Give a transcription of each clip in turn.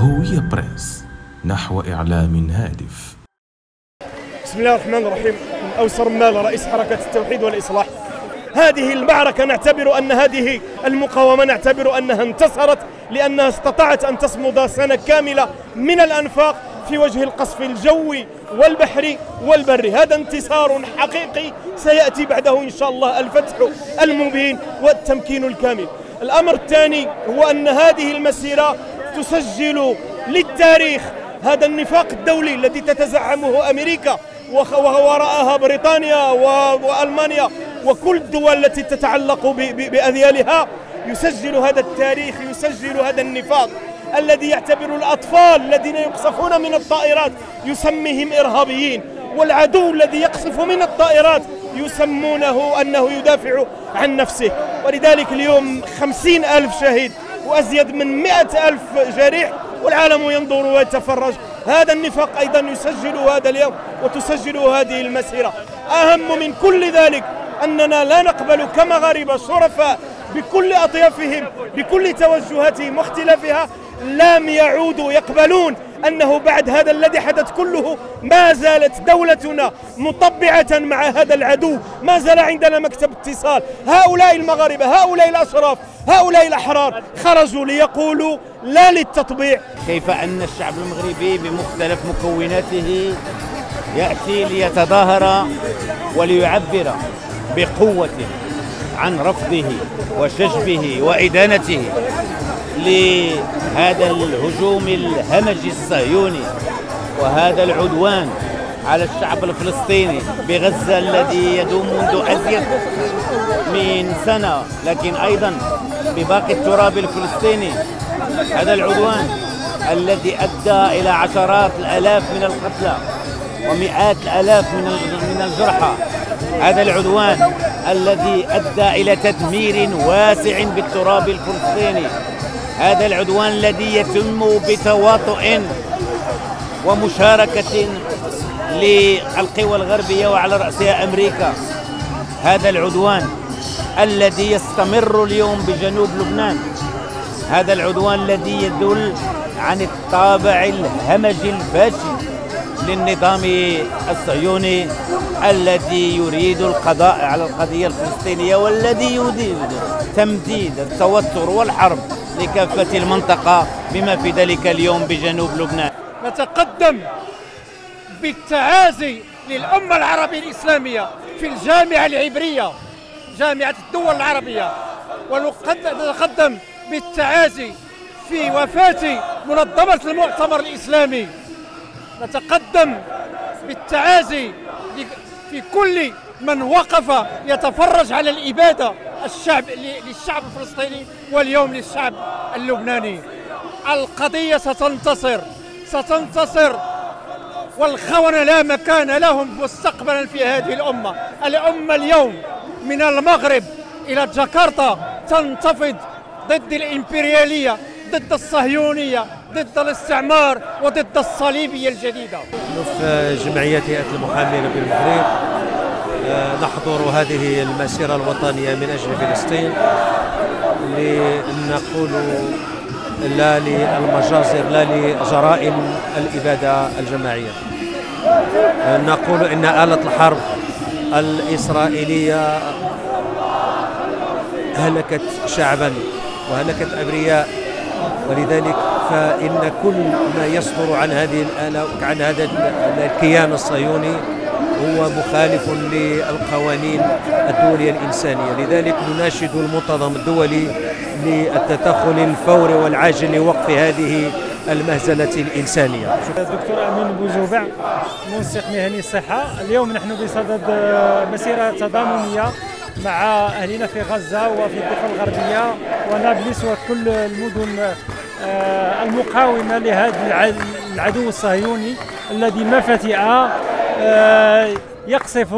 هوية بريس نحو إعلام هادف. بسم الله الرحمن الرحيم. أوسر مال رئيس حركة التوحيد والإصلاح. هذه المعركة نعتبر أن هذه المقاومة نعتبر أنها انتصرت لأنها استطاعت أن تصمد سنة كاملة من الأنفاق في وجه القصف الجوي والبحري والبري هذا انتصار حقيقي سيأتي بعده إن شاء الله الفتح المبين والتمكين الكامل. الأمر الثاني هو أن هذه المسيرة تسجل للتاريخ هذا النفاق الدولي الذي تتزعمه أمريكا ووراءها بريطانيا وألمانيا وكل الدول التي تتعلق بأذيالها. يسجل هذا التاريخ يسجل هذا النفاق الذي يعتبر الأطفال الذين يقصفون من الطائرات يسميهم إرهابيين. والعدو الذي يقصف من الطائرات يسمونه أنه يدافع عن نفسه. ولذلك اليوم خمسين ألف شهيد وأزيد من مئة ألف جريح والعالم ينظر ويتفرج. هذا النفاق أيضا يسجل هذا اليوم وتسجل هذه المسيرة. أهم من كل ذلك أننا لا نقبل كمغاربة شرفاء بكل أطيافهم بكل توجهاتهم واختلافها. لم يعودوا يقبلون أنه بعد هذا الذي حدث كله ما زالت دولتنا مطبعة مع هذا العدو. ما زال عندنا مكتب اتصال. هؤلاء المغاربة هؤلاء الأشراف هؤلاء الأحرار خرجوا ليقولوا لا للتطبيع. كيف أن الشعب المغربي بمختلف مكوناته يأتي ليتظاهر وليعبر بقوة عن رفضه وشجبه وإدانته لهذا الهجوم الهمجي الصهيوني وهذا العدوان على الشعب الفلسطيني بغزة الذي يدوم منذ أزيد من سنة لكن أيضا بباقي التراب الفلسطيني. هذا العدوان الذي أدى إلى عشرات الآلاف من القتلى ومئات الآلاف من من الجرحى. هذا العدوان الذي أدى إلى تدمير واسع بالتراب الفلسطيني. هذا العدوان الذي يتم بتواطؤ ومشاركة للقوى الغربية وعلى رأسها أمريكا. هذا العدوان الذي يستمر اليوم بجنوب لبنان. هذا العدوان الذي يدل عن الطابع الهمجي الفاشل للنظام الصهيوني الذي يريد القضاء على القضية الفلسطينية والذي يريد تمديد التوتر والحرب. لكافة المنطقة بما في ذلك اليوم بجنوب لبنان. نتقدم بالتعازي للأمة العربية الإسلامية في الجامعة العبرية جامعة الدول العربية. ونتقدم بالتعازي في وفاة منظمة المؤتمر الإسلامي. نتقدم بالتعازي في كل من وقف يتفرج على الإبادة الشعب للشعب الفلسطيني واليوم للشعب اللبناني. القضية ستنتصر ستنتصر والخونة لا مكان لهم مستقبلا في هذه الأمة. الأمة اليوم من المغرب إلى جاكرتا تنتفض ضد الإمبريالية ضد الصهيونية ضد الاستعمار وضد الصليبية الجديدة. في جمعية هيئة المحامين بالمغرب نحضر هذه المسيرة الوطنية من أجل فلسطين لنقول لا للمجازر لا لجرائم الإبادة الجماعية. نقول إن آلة الحرب الإسرائيلية هلكت شعبا وهلكت أبرياء ولذلك فإن كل ما يصدر عن هذه الآلة عن هذا الكيان الصهيوني هو مخالف للقوانين الدولية الإنسانية. لذلك نناشد المنتظم الدولي للتدخل الفوري والعاجل لوقف هذه المهزلة الإنسانية. الدكتور أمين بوزوبع منسق مهني الصحة. اليوم نحن بصدد مسيرة تضامنية مع أهلنا في غزة وفي الضفة الغربية ونابلس وكل المدن آه، المقاومة لهذا العدو الصهيوني الذي ما فتئ آه، يقصف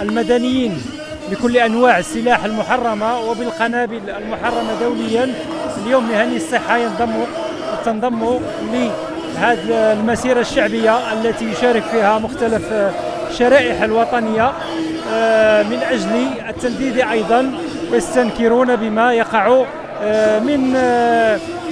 المدنيين بكل أنواع السلاح المحرمة وبالقنابل المحرمة دوليا. اليوم مهني الصحة ينضم تنضم لهذه المسيرة الشعبية التي يشارك فيها مختلف الشرائح الوطنية. آه، من أجل التنديد أيضا ويستنكرون بما يقع من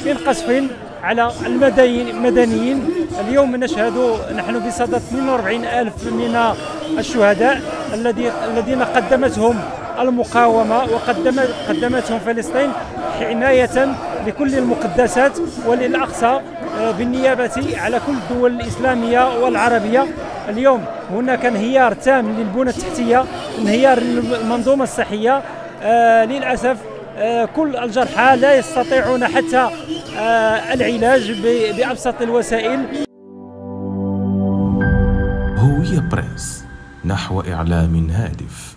من قصف على المدنيين. اليوم نشهد نحن بصدد 42 ألف من الشهداء الذين قدمتهم المقاومة وقدمت قدمتهم فلسطين حماية لكل المقدسات وللأقصى آه، بالنيابة على كل الدول الإسلامية والعربية. اليوم هناك انهيار تام للبنى التحتية انهيار المنظومة الصحية. آه للأسف آه كل الجرحى لا يستطيعون حتى العلاج بأبسط الوسائل. هوية بريس نحو إعلام هادف.